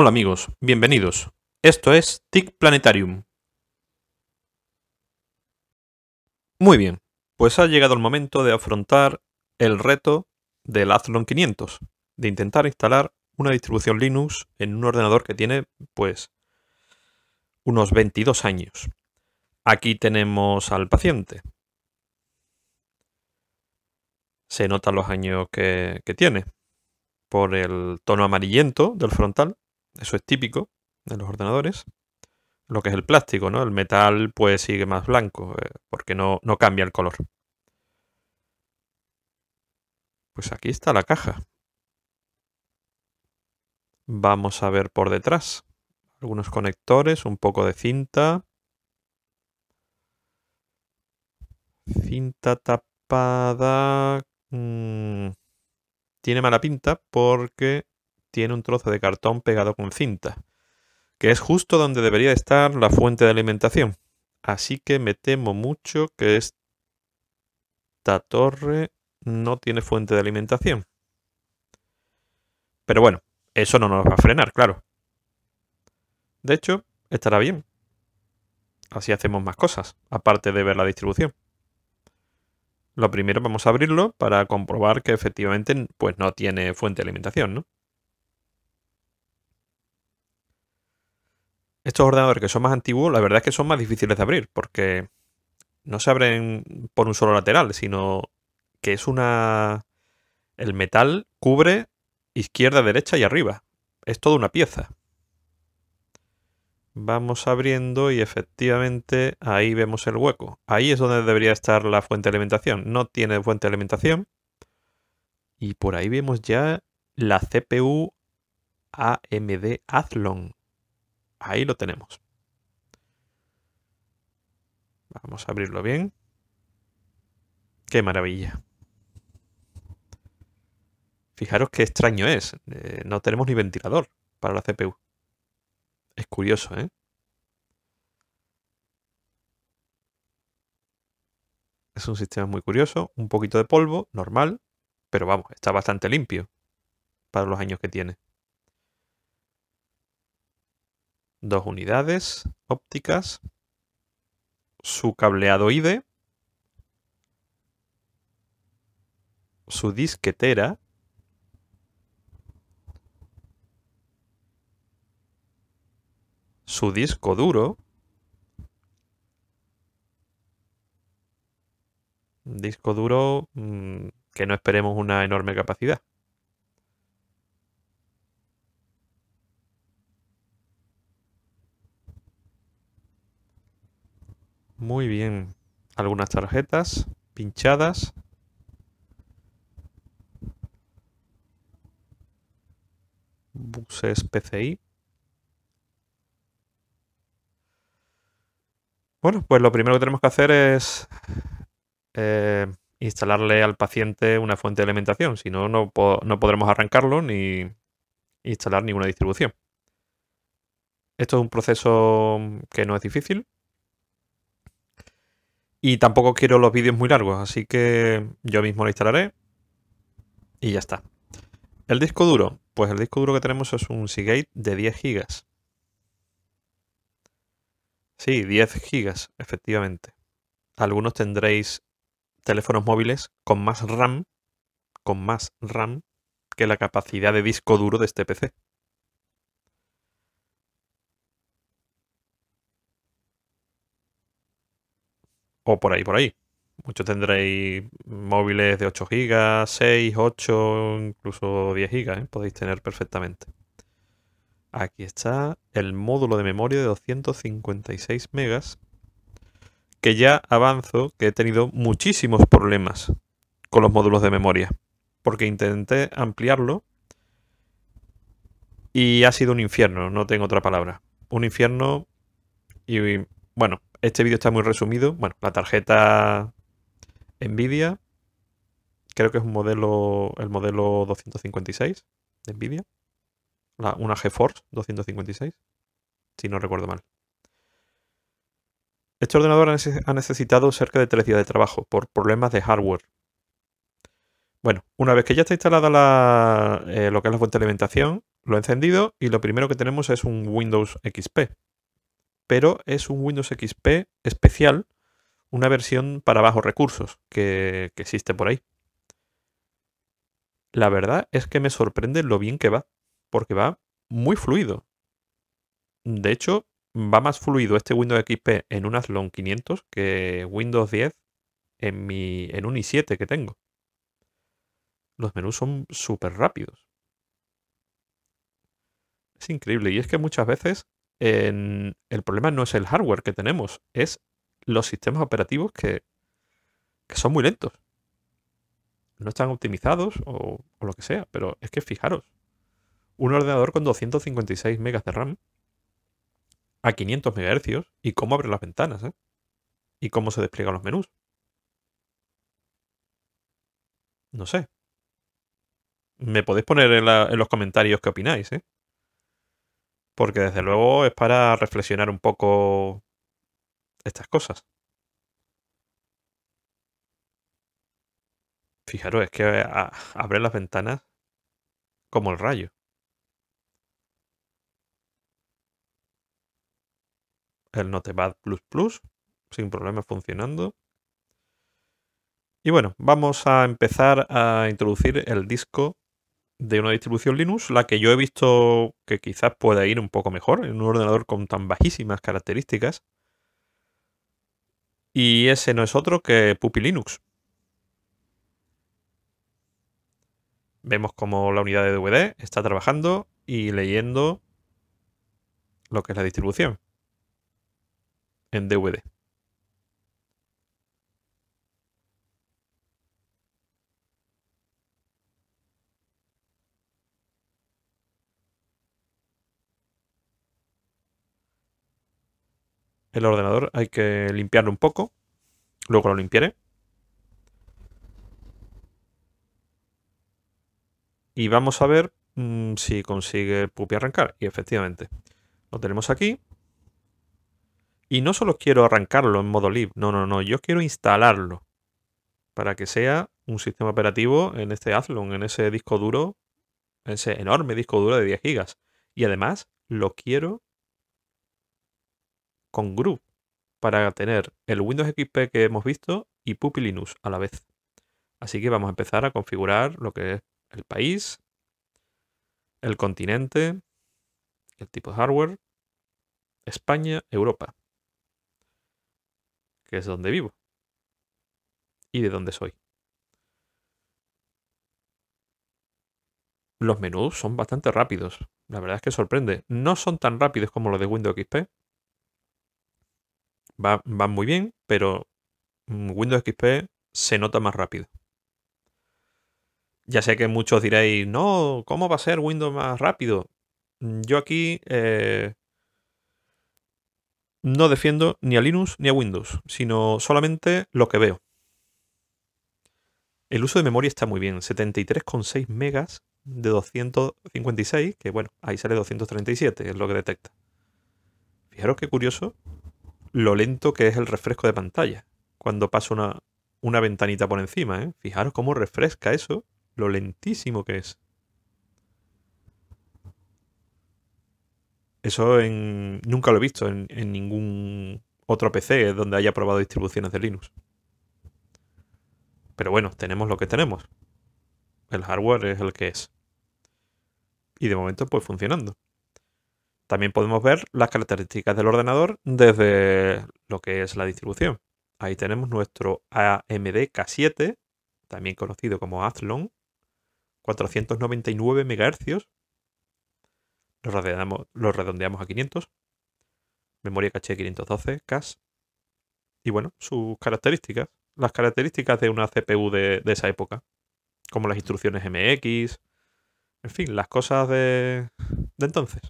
Hola amigos, bienvenidos. Esto es TIC Planetarium. Muy bien, pues ha llegado el momento de afrontar el reto del Athlon 500, de intentar instalar una distribución Linux en un ordenador que tiene, pues, unos 22 años. Aquí tenemos al paciente. Se notan los años que, que tiene por el tono amarillento del frontal eso es típico de los ordenadores. Lo que es el plástico, ¿no? El metal pues sigue más blanco eh, porque no, no cambia el color. Pues aquí está la caja. Vamos a ver por detrás. Algunos conectores, un poco de cinta. Cinta tapada. Mm, tiene mala pinta porque tiene un trozo de cartón pegado con cinta, que es justo donde debería estar la fuente de alimentación. Así que me temo mucho que esta torre no tiene fuente de alimentación. Pero bueno, eso no nos va a frenar, claro. De hecho, estará bien. Así hacemos más cosas, aparte de ver la distribución. Lo primero vamos a abrirlo para comprobar que efectivamente pues no tiene fuente de alimentación, ¿no? Estos ordenadores que son más antiguos, la verdad es que son más difíciles de abrir, porque no se abren por un solo lateral, sino que es una... El metal cubre izquierda, derecha y arriba. Es toda una pieza. Vamos abriendo y efectivamente ahí vemos el hueco. Ahí es donde debería estar la fuente de alimentación. No tiene fuente de alimentación. Y por ahí vemos ya la CPU AMD Athlon. Ahí lo tenemos. Vamos a abrirlo bien. ¡Qué maravilla! Fijaros qué extraño es. Eh, no tenemos ni ventilador para la CPU. Es curioso, ¿eh? Es un sistema muy curioso. Un poquito de polvo, normal. Pero vamos, está bastante limpio para los años que tiene. Dos unidades ópticas, su cableado IDE, su disquetera, su disco duro, disco duro mm, que no esperemos una enorme capacidad. Muy bien. Algunas tarjetas pinchadas. Buses PCI. Bueno, pues lo primero que tenemos que hacer es eh, instalarle al paciente una fuente de alimentación. Si no, no, no podremos arrancarlo ni instalar ninguna distribución. Esto es un proceso que no es difícil. Y tampoco quiero los vídeos muy largos, así que yo mismo lo instalaré. Y ya está. El disco duro. Pues el disco duro que tenemos es un Seagate de 10 GB. Sí, 10 GB, efectivamente. Algunos tendréis teléfonos móviles con más RAM, con más RAM que la capacidad de disco duro de este PC. O por ahí, por ahí. Muchos tendréis móviles de 8 GB, 6, 8, incluso 10 GB, ¿eh? podéis tener perfectamente. Aquí está el módulo de memoria de 256 megas, que ya avanzo que he tenido muchísimos problemas con los módulos de memoria, porque intenté ampliarlo y ha sido un infierno, no tengo otra palabra. Un infierno y bueno, este vídeo está muy resumido. Bueno, la tarjeta Nvidia. Creo que es un modelo, el modelo 256 de Nvidia. una GeForce 256, si no recuerdo mal. Este ordenador ha necesitado cerca de tres días de trabajo por problemas de hardware. Bueno, una vez que ya está instalada la, eh, lo que es la fuente de alimentación, lo he encendido y lo primero que tenemos es un Windows XP. Pero es un Windows XP especial, una versión para bajos recursos que, existe por ahí. La verdad es que me sorprende lo bien que va, porque va muy fluido. De hecho, va más fluido este Windows XP en un Athlon 500 que Windows 10 en, mi, en un i7 que tengo. Los menús son súper rápidos. Es increíble. Y es que muchas veces el problema no es el hardware que tenemos, es los sistemas operativos que, son muy lentos. No están optimizados o, o, lo que sea, pero es que fijaros, un ordenador con 256 megas de RAM a 500 MHz y cómo abre las ventanas, ¿eh? Y cómo se despliegan los menús. No sé. Me podéis poner en, en los comentarios qué opináis, ¿eh? Porque desde luego es para reflexionar un poco estas cosas. Fijaros, es que abre las ventanas como el rayo. el Notepad Plus Plus, sin problemas funcionando. Y bueno, vamos a empezar a introducir el disco de una distribución Linux, la que yo he visto que quizás pueda ir un poco mejor en un ordenador con tan bajísimas características. Y ese no es otro que Puppy Linux. Vemos como la unidad de DVD está trabajando y leyendo lo que es la distribución en DVD. El ordenador hay que limpiarlo un poco. Luego lo limpiaré. Y vamos a ver mmm, si consigue Puppy arrancar. Y efectivamente, lo tenemos aquí. Y no solo quiero arrancarlo en modo lib, no, no, no, yo quiero instalarlo para que sea un sistema operativo en este Athlon, en ese disco duro, ese enorme disco duro de 10 GB. Y además lo quiero con Groove para tener el Windows XP que hemos visto y Puppy Linux a la vez. Así que vamos a empezar a configurar lo que es el país, el continente, el tipo de hardware, España, Europa que es donde vivo y de donde soy. Los menús son bastante rápidos. La verdad es que sorprende. No son tan rápidos como los de Windows XP. Van muy bien, pero Windows XP se nota más rápido. Ya sé que muchos diréis, no, ¿cómo va a ser Windows más rápido? Yo aquí eh, no defiendo ni a Linux ni a Windows, sino solamente lo que veo. El uso de memoria está muy bien, 73,6 megas de 256, que bueno, ahí sale 237, es lo que detecta. Fijaros qué curioso lo lento que es el refresco de pantalla cuando pasa una, una ventanita por encima. ¿eh? Fijaros cómo refresca eso, lo lentísimo que es. Eso en, nunca lo he visto en, en ningún otro PC donde haya probado distribuciones de Linux. Pero bueno, tenemos lo que tenemos. El hardware es el que es. Y de momento pues funcionando. También podemos ver las características del ordenador desde lo que es la distribución. Ahí tenemos nuestro AMD K7, también conocido como Athlon, 499 MHz, lo redondeamos, a 500. Memoria caché 512, CAS. Y bueno, sus características. Las características de una CPU de, esa época. Como las instrucciones MX. En fin, las cosas de entonces.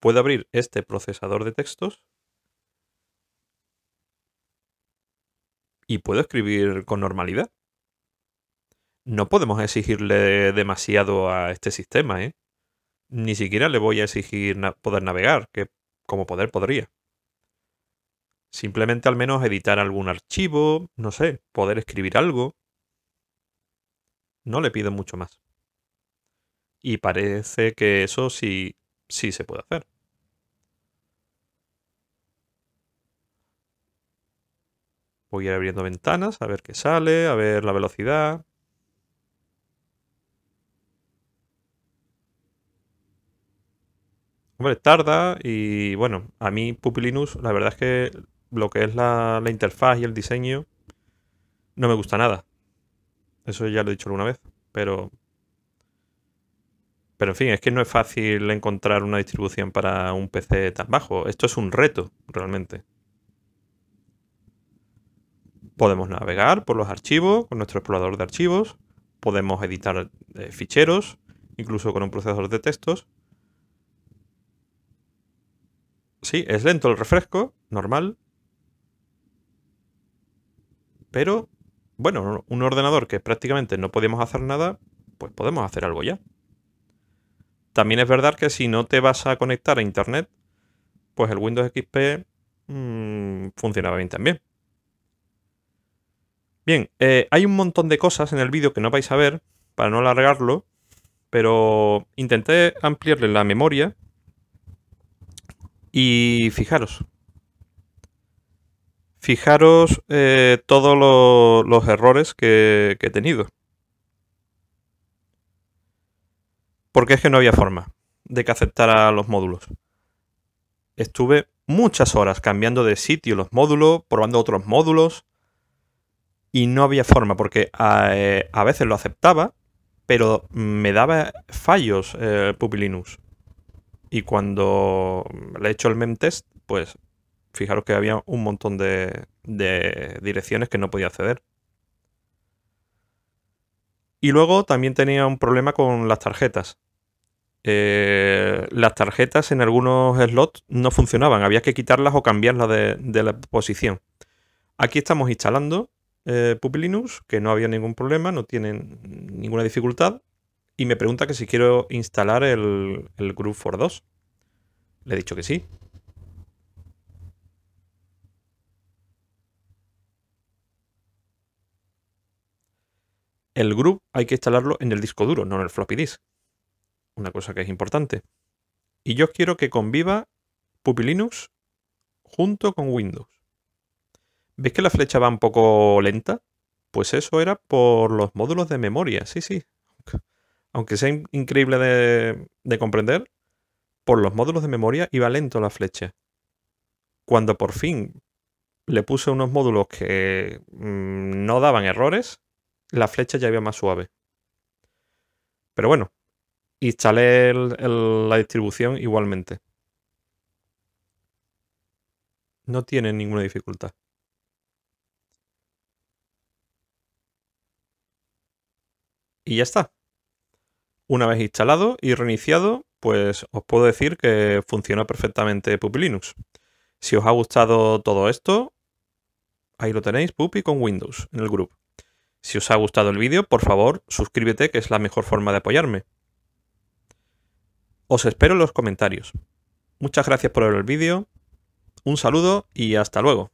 Puedo abrir este procesador de textos y puedo escribir con normalidad. No podemos exigirle demasiado a este sistema, ¿eh? Ni siquiera le voy a exigir poder navegar, que como poder podría. Simplemente al menos editar algún archivo, no sé, poder escribir algo. No le pido mucho más. Y parece que eso sí, sí se puede hacer. Voy a ir abriendo ventanas, a ver qué sale, a ver la velocidad. Hombre, tarda y bueno, a mí Pupilinus la verdad es que lo que es la, la interfaz y el diseño no me gusta nada. Eso ya lo he dicho alguna vez, pero... Pero en fin, es que no es fácil encontrar una distribución para un PC tan bajo. Esto es un reto, realmente. Podemos navegar por los archivos con nuestro explorador de archivos. Podemos editar eh, ficheros, incluso con un procesador de textos. Sí, es lento el refresco, normal. Pero, bueno, un ordenador que prácticamente no podíamos hacer nada, pues podemos hacer algo ya. También es verdad que si no te vas a conectar a internet, pues el Windows XP mmm, funcionaba bien también. Bien, eh, hay un montón de cosas en el vídeo que no vais a ver, para no alargarlo, pero intenté ampliarle la memoria y fijaros. Fijaros eh, todos los errores que, que he tenido. Porque es que no había forma de que aceptara los módulos. Estuve muchas horas cambiando de sitio los módulos, probando otros módulos, y no había forma, porque a, eh, a veces lo aceptaba, pero me daba fallos eh, Pupilinux. Y cuando le he hecho el memtest, pues fijaros que había un montón de, de direcciones que no podía acceder. Y luego también tenía un problema con las tarjetas. Eh, las tarjetas en algunos slots no funcionaban, había que quitarlas o cambiarlas de, de la posición. Aquí estamos instalando eh, Pupilinux, que no había ningún problema, no tienen ninguna dificultad. Y me pregunta que si quiero instalar el, el Group for 2. Le he dicho que sí. El group hay que instalarlo en el disco duro, no en el floppy disk. Una cosa que es importante. Y yo quiero que conviva Pupilinux junto con Windows. ¿Veis que la flecha va un poco lenta? Pues eso era por los módulos de memoria, sí, sí. Aunque sea increíble de, comprender, por los módulos de memoria iba lento la flecha. Cuando por fin le puse unos módulos que mm, no daban errores, la flecha ya iba más suave. Pero bueno, instalé la distribución igualmente. No tiene ninguna dificultad. Y ya está. Una vez instalado y reiniciado, pues os puedo decir que funciona perfectamente Puppy Linux. Si os ha gustado todo esto, ahí lo tenéis, Puppy con Windows en el grupo. Si os ha gustado el vídeo, por favor, suscríbete, que es la mejor forma de apoyarme. Os espero en los comentarios. Muchas gracias por ver el vídeo, un saludo y hasta luego.